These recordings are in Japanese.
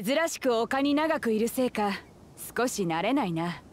珍しく丘に長くいるせいか少し慣れないな。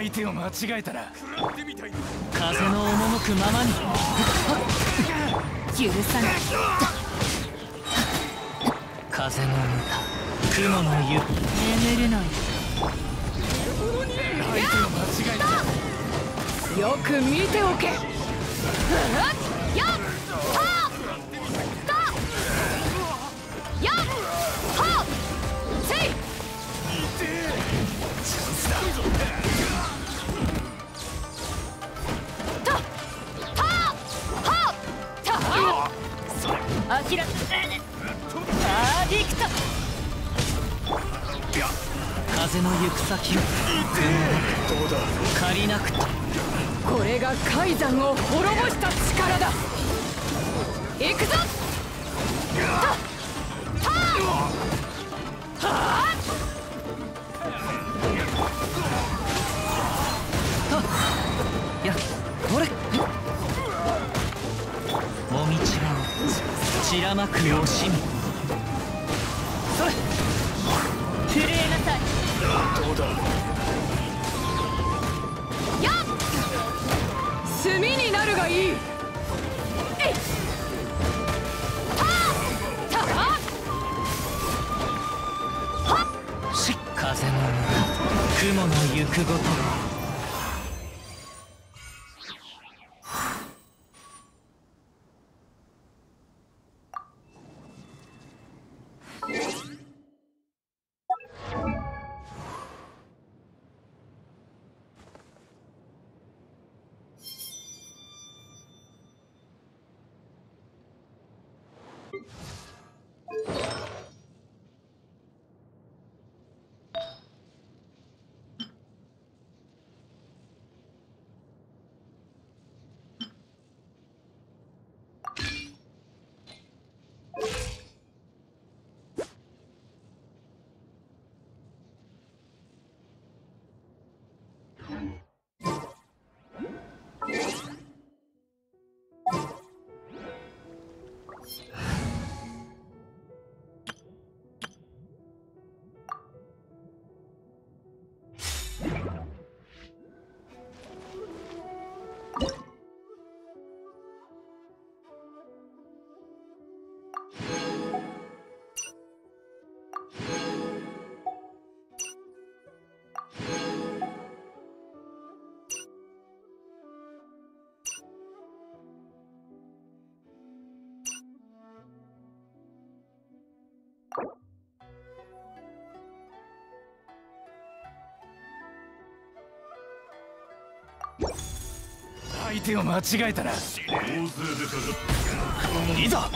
相手を間違えたら風の赴くままに。許さない。風の歌雲の湯眠るのよ。相手を間違えたよく見ておけ。やっ借りなくこれがカイザンを滅ぼした力だ。相手を間違えたないざ。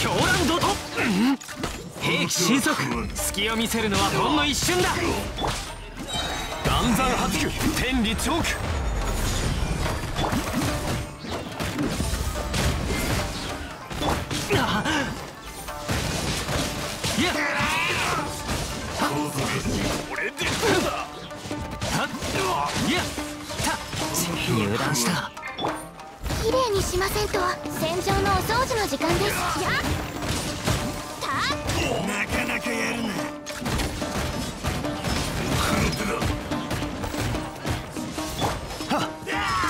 狂乱怒涛兵器神速隙を見せるのはほんの一瞬だ。岩山発球天理チョーク。はいやた油断した綺麗にしませんと戦場のお掃除の時間ですやっ。たなかなかやるな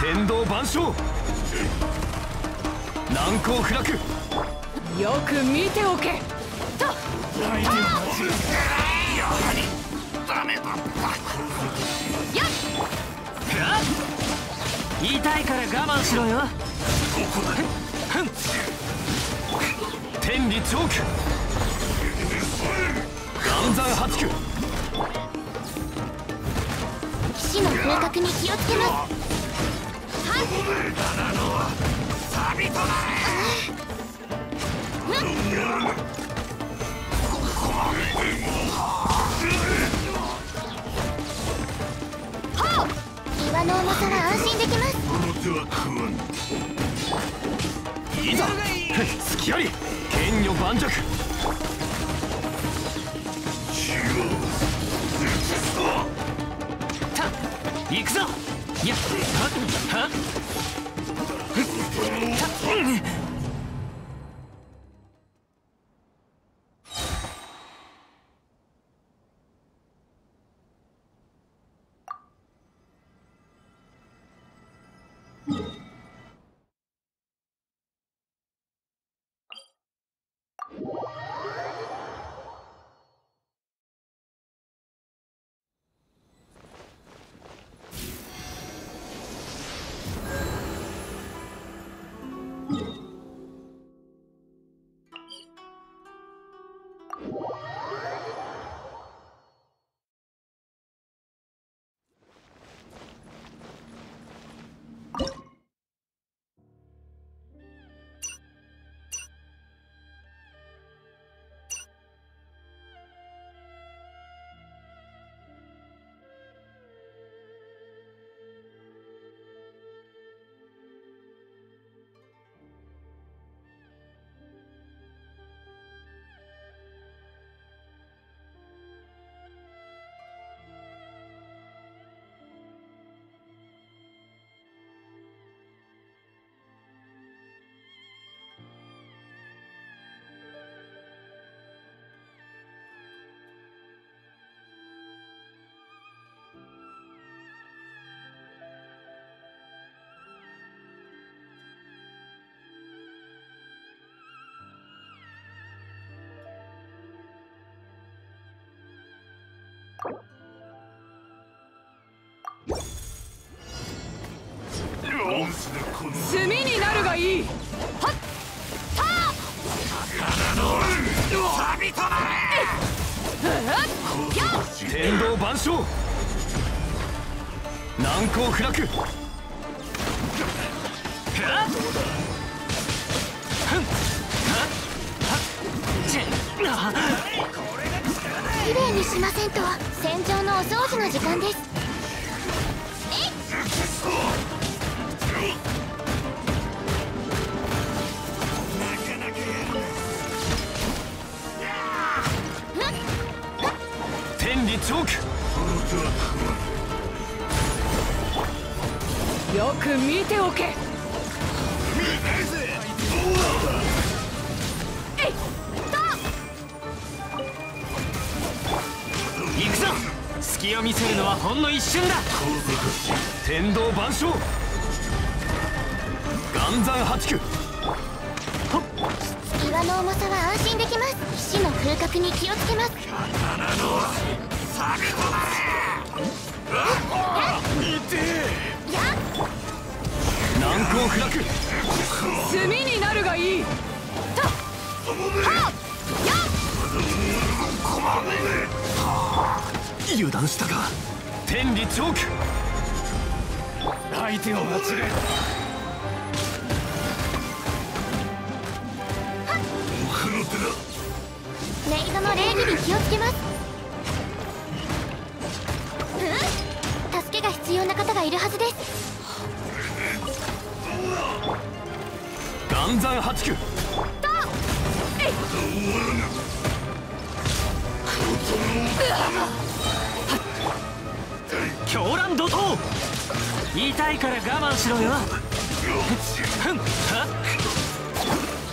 天道万象難攻不落よく見ておけと痛いから我慢しろよ。ふん。天理チョーク岩山発球騎士の風格に気をつけます岩の重さは安心できます。いざあり剣女盤石。た行くぞ。いやはっは？っ炭になるがいい。天道万象。難攻不落。チェあ綺麗にしませんと戦場のお掃除の時間です。天理チョークよく見ておけ隙を見せるのはほんの一瞬だ。天道万象。岩山八九。岩の重さは安心できます。死の風格に気をつけます。やっ。難攻不落。炭になるがいい油断したか。天理チョーク相手を間違えメイドの礼儀に気をつけます。うん？助けが必要な方がいるはずです。岩山八九狂乱怒涛。痛いから我慢しろよ。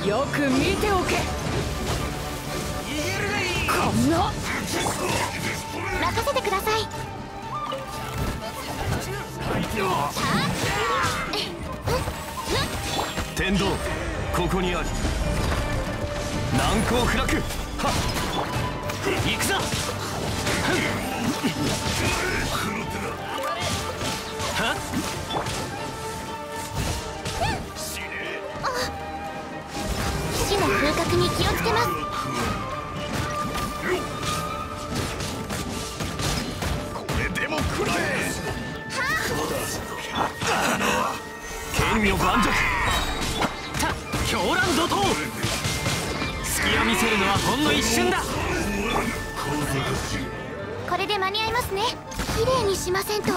よく見ておけ。こんな。任せてください。天道ここにある。難攻不落。はっ。行くぞ死の風格に気をつけます。でも食らえ。剣女盤石た狂乱怒涛。隙を見せるのはほんの一瞬だ。これで間に合いますね。綺麗にしませんと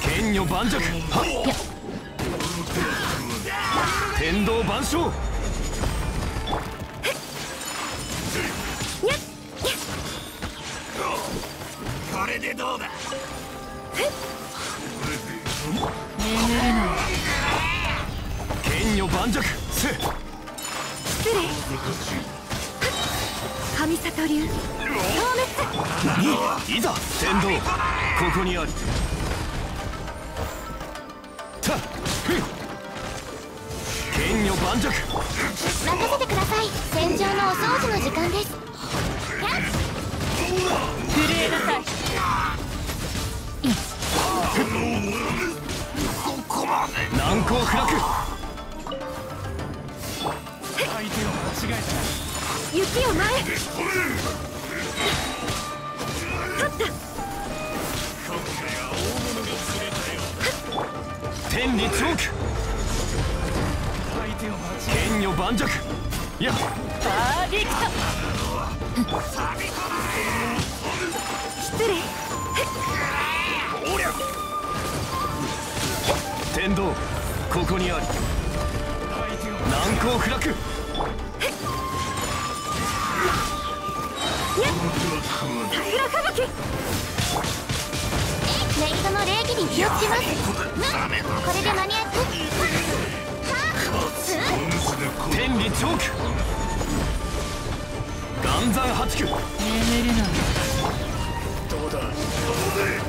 剣女盤石。はっ。天道万象。これでどうだ？剣女盤石。せ。神里流。いざ天道。ここにある剣女盤石。任せてください。戦場のお掃除の時間です。やっ震えなさい難攻不落相手を間違え雪を前天理チョーク剣女盤石。いやバーディクト失礼天道ここにある難攻不落。桜吹雪メイドの礼儀に気をつけます。むこれで間に合ってはっつ天理チョーク岩山八九。眠るのどうだ？どう助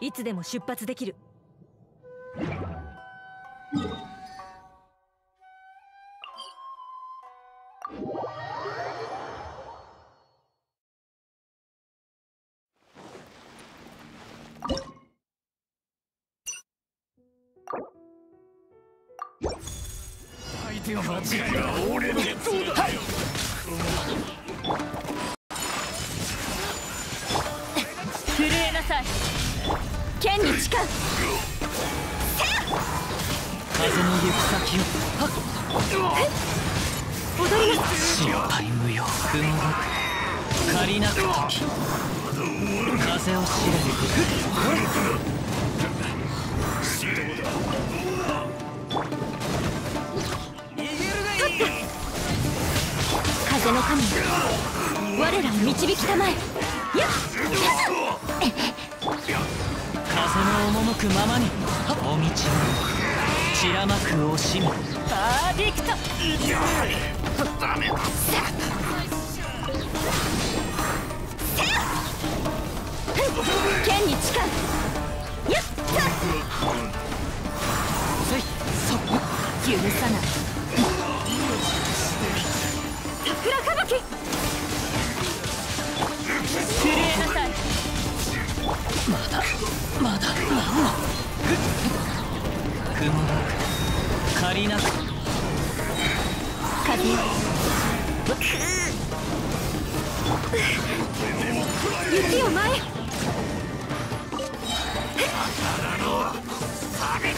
いつでも出発できる。許さない桜吹雪震えなさいまだまだ何の雲ごく借りなく風よ雪を前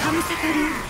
神坂流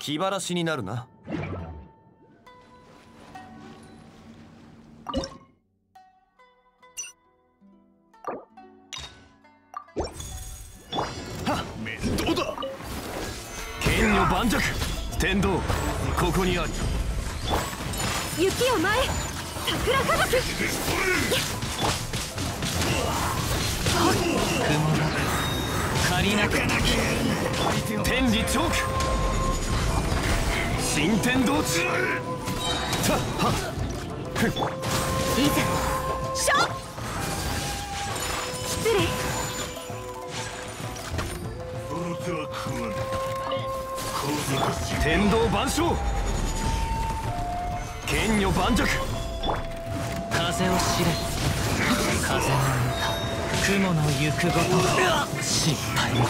気晴らしになるな。天道万象。剣女盤石。風を知れ。風の歌雲の行くごと失敗も。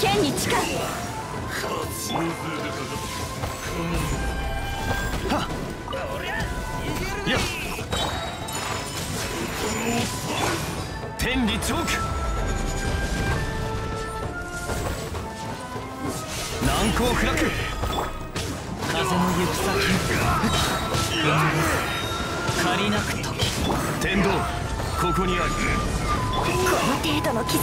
剣に誓う。いや天理チョーク。難攻不落。風の行く先。を踏んで借りなく時天道ここにありこの程度の傷。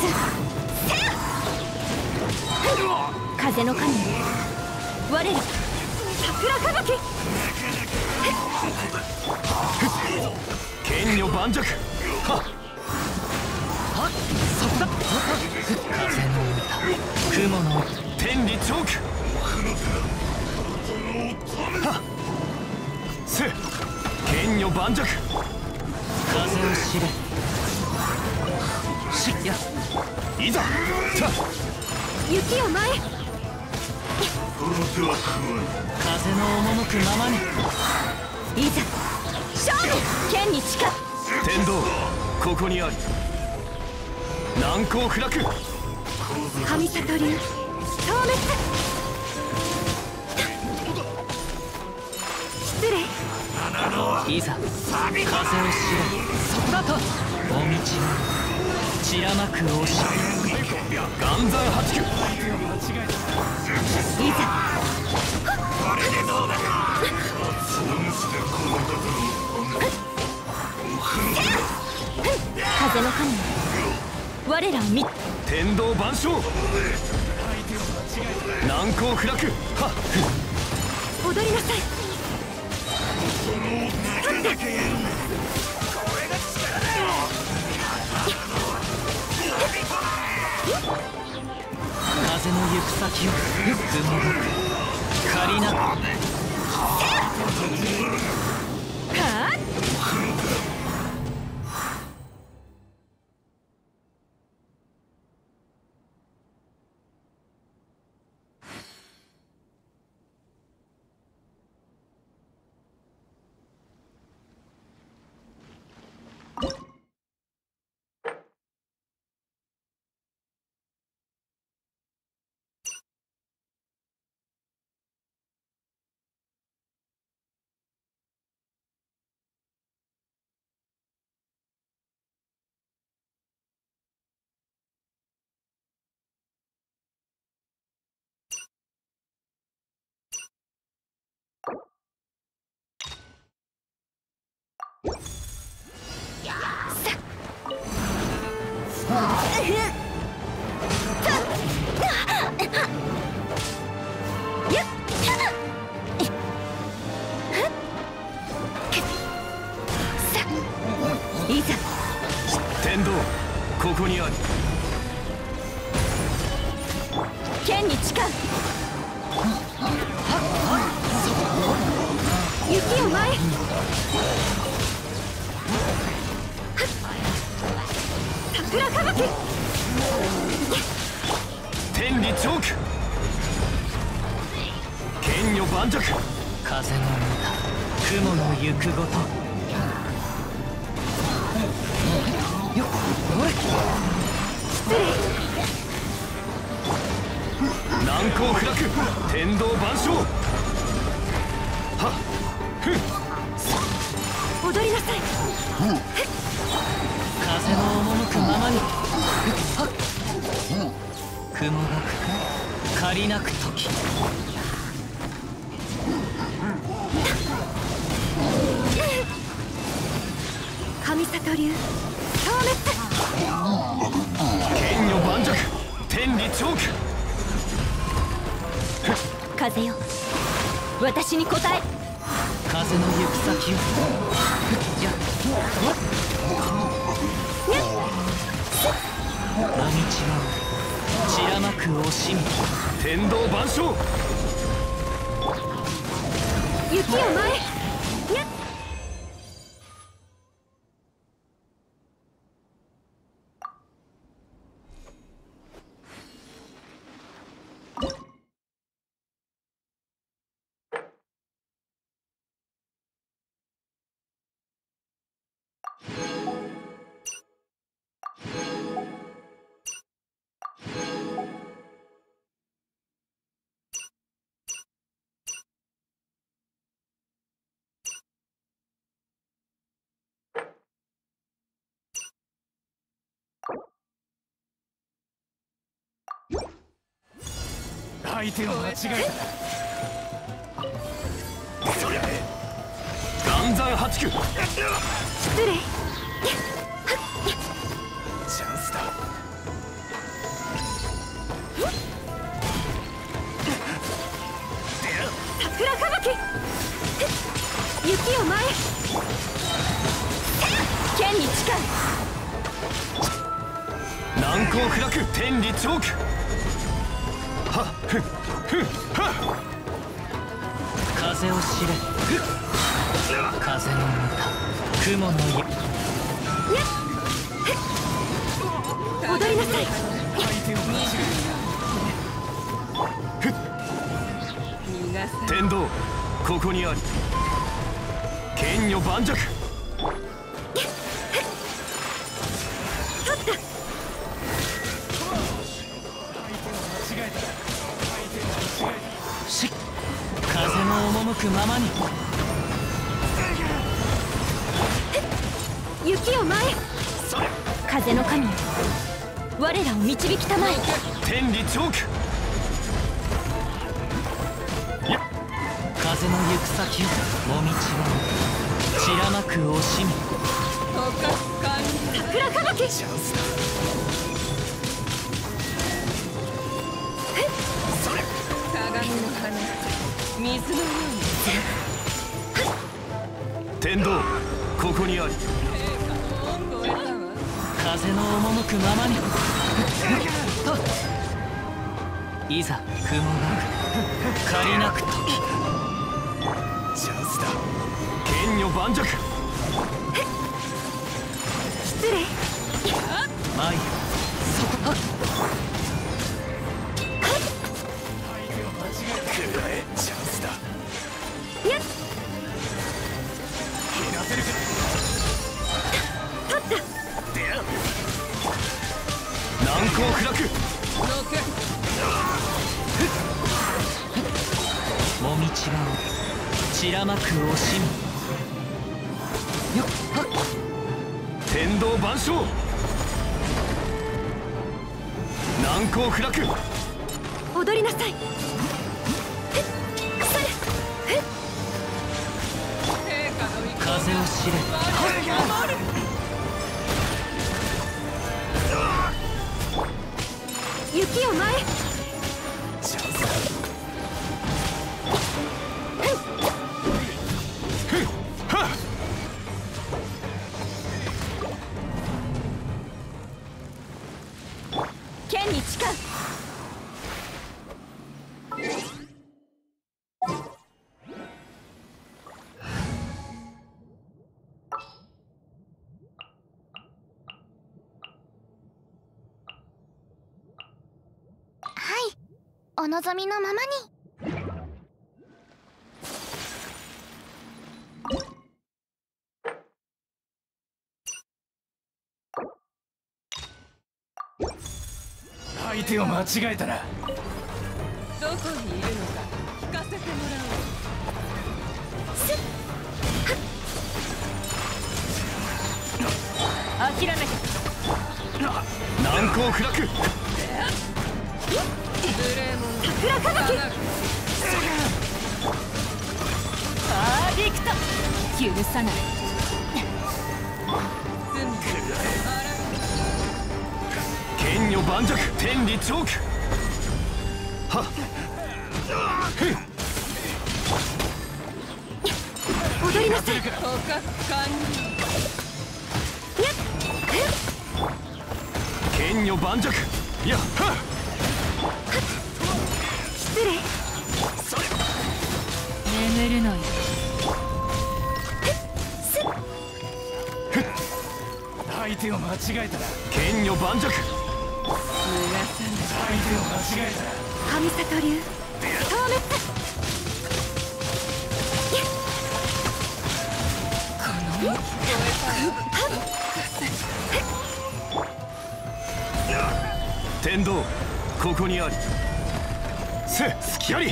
風の神。我ら。桜吹雪。剣女盤石。はっ風の歌雲の天理チョークはっせ剣女盤石風を知れしやいざさ雪を前その手は食わぬ風の赴くままに。いざ勝負。剣に誓う。天道ここにあり難攻不落神里流。消滅。失礼。いざ風を知れそこだとお道は散らまく押し岩山八九いざ。風の神我らを見天道万象。難攻不落。はっ。踊りなさい。風の行く先を。雲ごく。借りな。くはあいざ天道ここにあり剣に誓う。雪を前天理チョーク剣女盤石風の歌雲の行くごと。よっおい難攻不落。天道万象。はっ。ふっ。踊りなさい風の赴くままに。雲がく借りなく時。神里流。消滅。剣女盤石。天理チョーク。風よ。私に答え。風の行く先を波散らまく惜しみ天道万象。雪を前相手を間違え岩山八九。失礼。たチャンスだ。桜吹雪。雪を前剣に誓う。難攻不落天理チョーク風を知れ。風の歌雲の湯踊りなさい天道ここにあり剣女盤石し風の赴くままに。雪を前風の神よ。我らを導きたまえ。天理チョーク風の行く先をもみちは散らまく惜しみ。桜吹雪鏡の花水のよ天道ここにあり風の赴く。ままにいざ雲が借りなく。時チャンスだ剣女盤石失礼舞く。散らまく惜しみ天道万象。難攻不落。踊りなさい。風を知れ。雪を前望みのままに。相手を間違えたなどこにいるのか聞かせてもら諦めた難難攻不落桜吹雪パーディクト許さない剣女盤石。天理チョークはっ。踊りなさい捕獲完剣女盤石やっは失礼。眠るのよ。相手を間違えたら剣女盤石。相手を間違えたら神里流。消滅天道ここにありせ隙あり。踊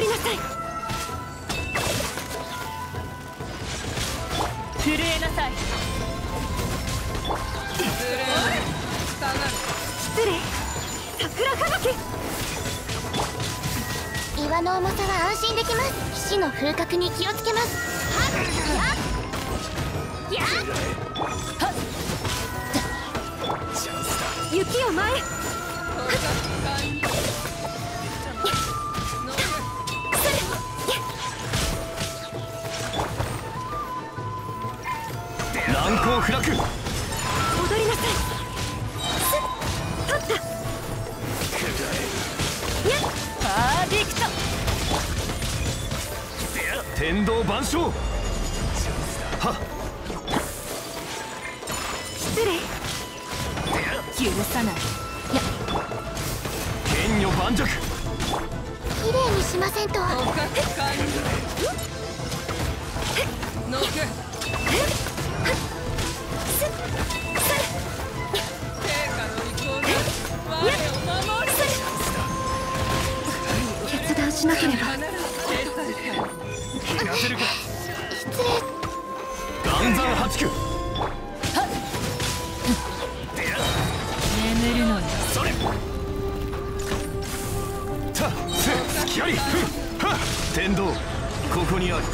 りなさい。震えなさい。失礼。桜吹雪。岩の重さは安心できます。騎士の風格に気をつけます。はっ。やっ。やっ雪を前へ難攻不落踊りなさいすっ取った。やっパーディクト。天道万象許さない。剣女盤石。綺麗にしませんと捕獲完ノック陛下の断しなければ山八九せ隙あり天道。ここにある。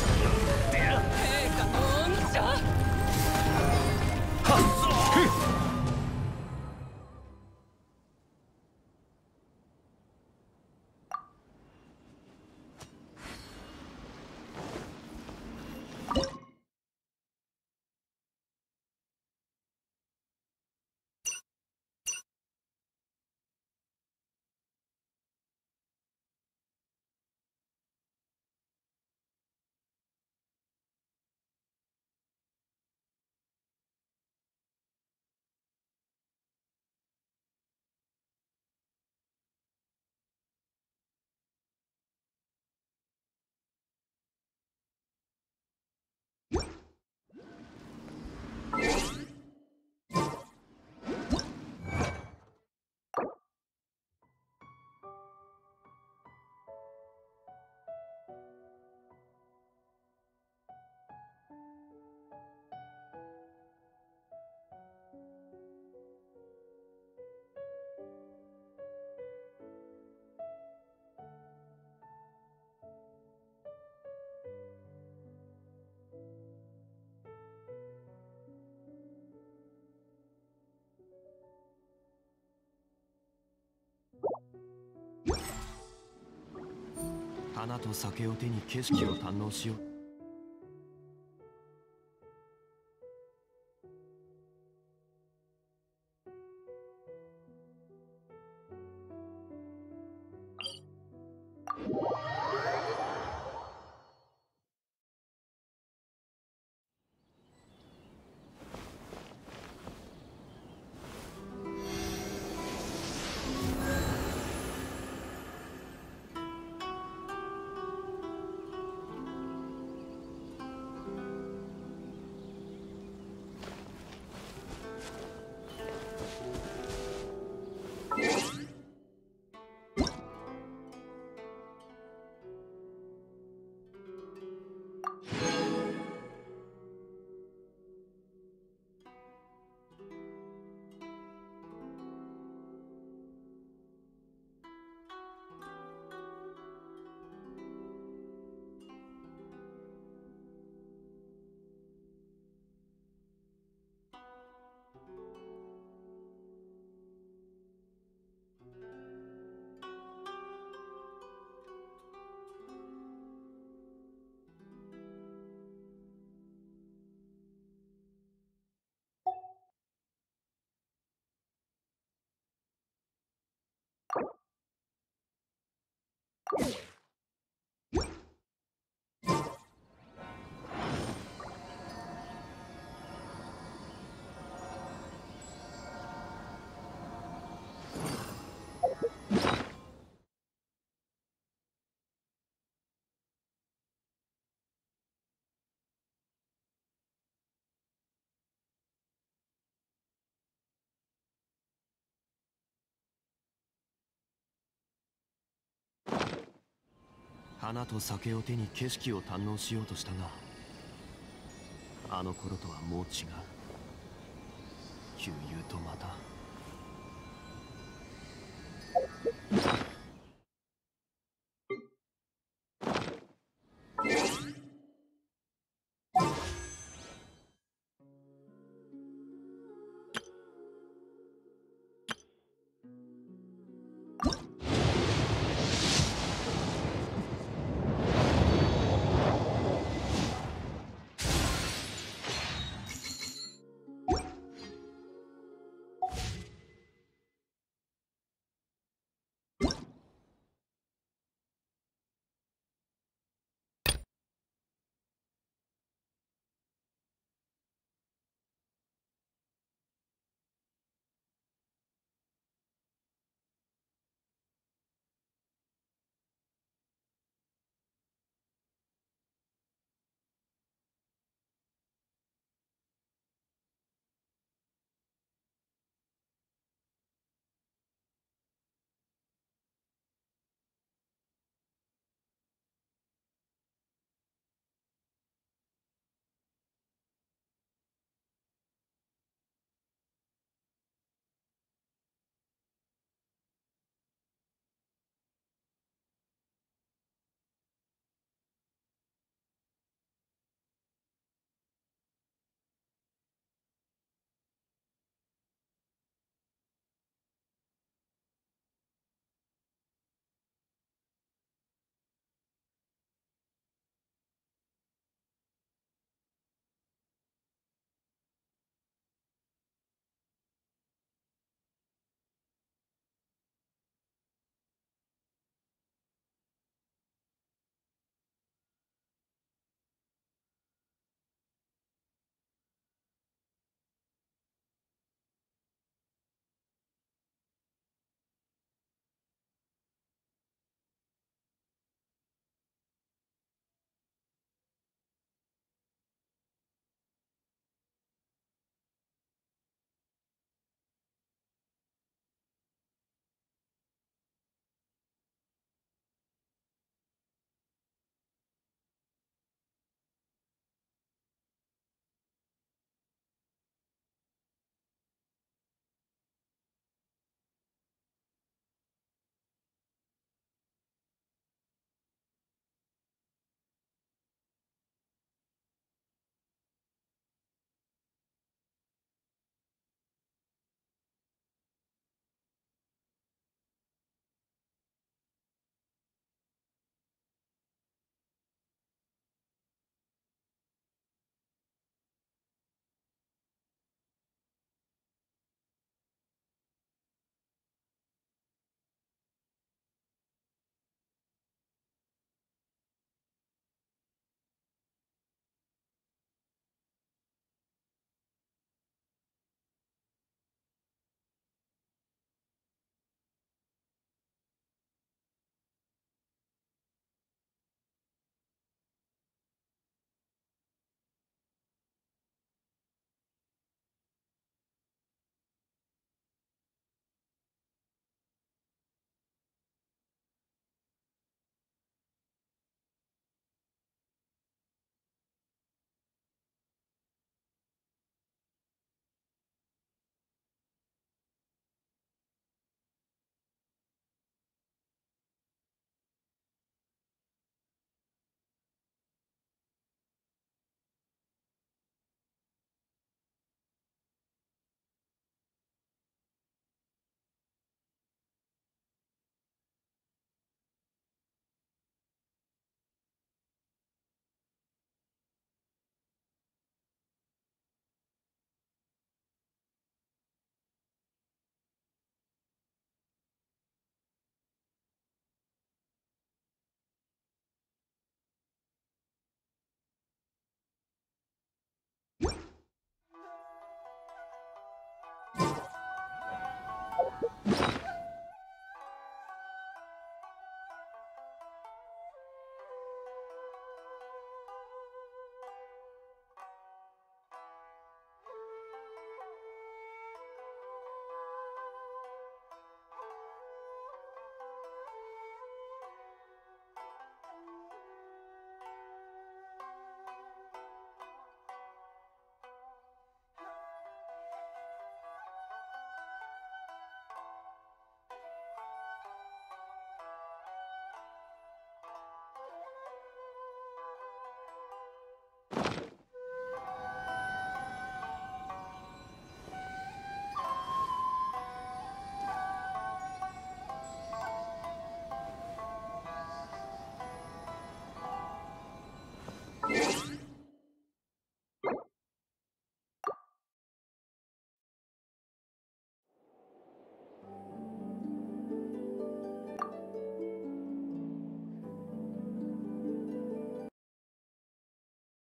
花と酒を手に景色を堪能しよう。花と酒を手に景色を堪能しようとしたがあの頃とはもう違う。悠々とまた。